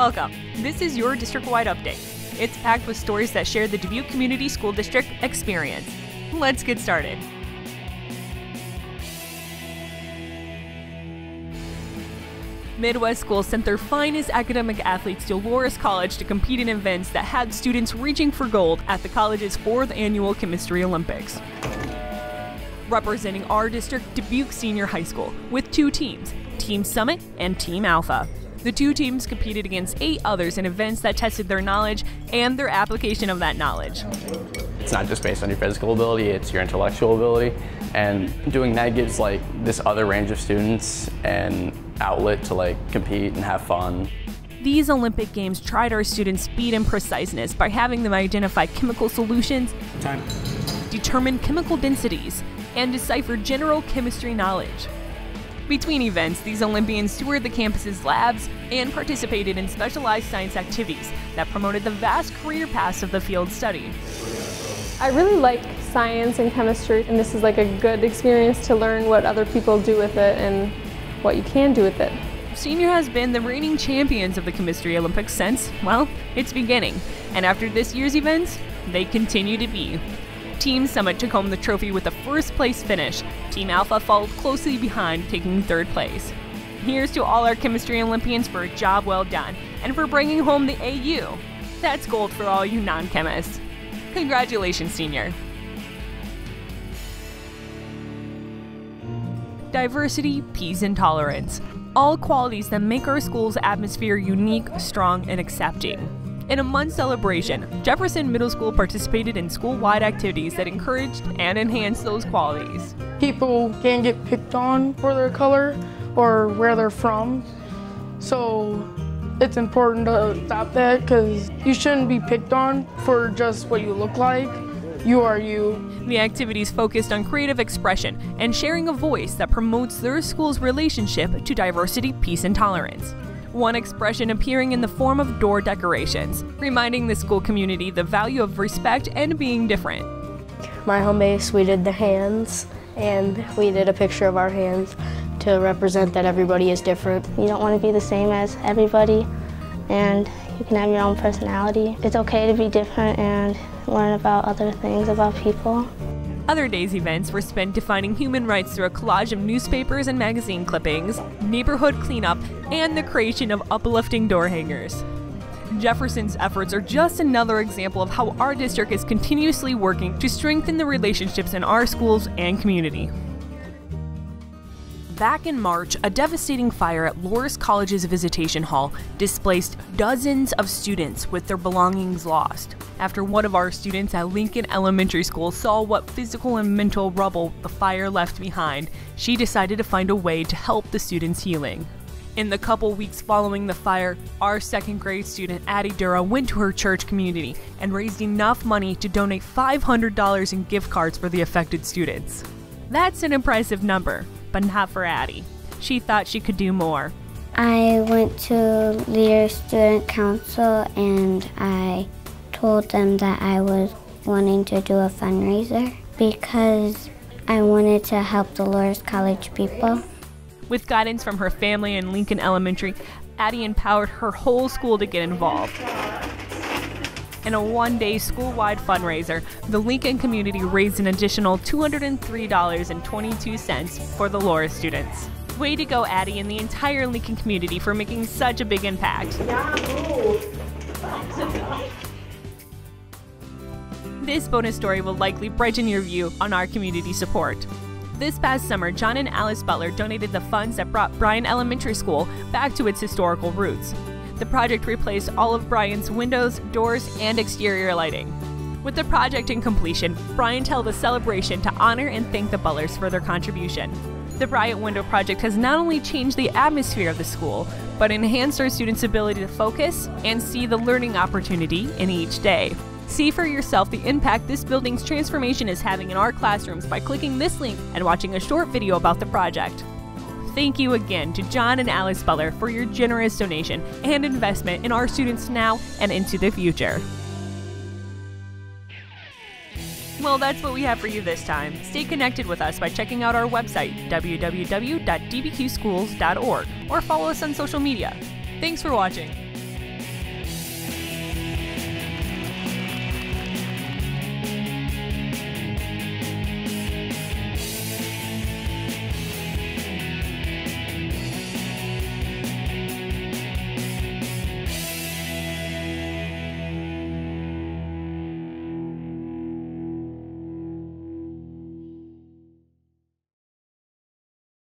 Welcome. This is your district wide update. It's packed with stories that share the Dubuque Community School District experience. Let's get started. Midwest schools sent their finest academic athletes to Loras College to compete in events that had students reaching for gold at the college's fourth annual Chemistry Olympics. Representing our district, Dubuque Senior High School, with two teams Team Summit and Team Alpha. The two teams competed against eight others in events that tested their knowledge and their application of that knowledge. It's not just based on your physical ability, it's your intellectual ability. And doing that gives like this other range of students an outlet to like compete and have fun. These Olympic Games tried our students' speed and preciseness by having them identify chemical solutions, Time. determine chemical densities, and decipher general chemistry knowledge. Between events, these Olympians toured the campus's labs and participated in specialized science activities that promoted the vast career paths of the field study. I really like science and chemistry, and this is like a good experience to learn what other people do with it and what you can do with it. Senior has been the reigning champions of the Chemistry Olympics since, well, its beginning. And after this year's events, they continue to be. Team Summit took home the trophy with a first place finish. Team Alpha followed closely behind, taking third place. Here's to all our chemistry Olympians for a job well done and for bringing home the AU. That's gold for all you non chemists. Congratulations, Senior. Diversity, peace, and tolerance. All qualities that make our school's atmosphere unique, strong, and accepting. In a month celebration, Jefferson Middle School participated in school wide activities that encouraged and enhanced those qualities. People can get picked on for their color or where they're from. So it's important to stop that because you shouldn't be picked on for just what you look like. You are you. The activities focused on creative expression and sharing a voice that promotes their school's relationship to diversity, peace, and tolerance. One expression appearing in the form of door decorations, reminding the school community the value of respect and being different. My home base, we did the hands, and we did a picture of our hands to represent that everybody is different. You don't want to be the same as everybody, and you can have your own personality. It's okay to be different and learn about other things about people. Other days' events were spent defining human rights through a collage of newspapers and magazine clippings, neighborhood cleanup, and the creation of uplifting door hangers. Jefferson's efforts are just another example of how our district is continuously working to strengthen the relationships in our schools and community. Back in March, a devastating fire at Loras College's visitation hall displaced dozens of students with their belongings lost. After one of our students at Lincoln Elementary School saw what physical and mental rubble the fire left behind, she decided to find a way to help the students' healing. In the couple weeks following the fire, our second grade student Addie Dura went to her church community and raised enough money to donate $500 in gift cards for the affected students. That's an impressive number, but not for Addie. She thought she could do more. I went to Lear Student Council and I told them that I was wanting to do a fundraiser because I wanted to help the Loras College people. With guidance from her family and Lincoln Elementary, Addie empowered her whole school to get involved. In a one day school wide fundraiser, the Lincoln community raised an additional $203.22 for the Loras students. Way to go, Addie, and the entire Lincoln community for making such a big impact. This bonus story will likely brighten your view on our community support. This past summer, John and Alice Butler donated the funds that brought Bryan Elementary School back to its historical roots. The project replaced all of Bryan's windows, doors, and exterior lighting. With the project in completion, Bryan held a celebration to honor and thank the Butlers for their contribution. The Bryan Window Project has not only changed the atmosphere of the school, but enhanced our students' ability to focus and see the learning opportunity in each day. See for yourself the impact this building's transformation is having in our classrooms by clicking this link and watching a short video about the project. Thank you again to John and Alice Butler for your generous donation and investment in our students now and into the future. Well, that's what we have for you this time. Stay connected with us by checking out our website, www.dbqschools.org, or follow us on social media. Thanks for watching.